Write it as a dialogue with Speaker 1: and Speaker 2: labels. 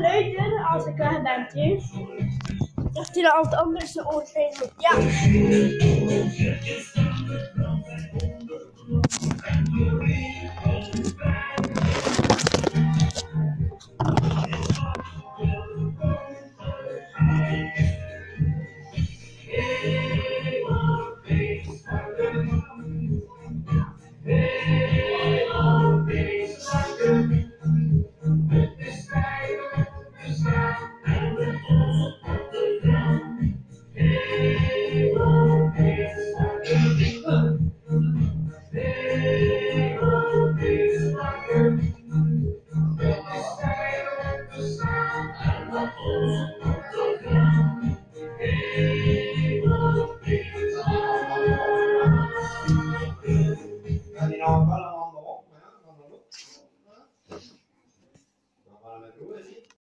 Speaker 1: luider als ik weg ben thuis. Zegt hij dan altijd anders de oorlog? Ja.
Speaker 2: Yes.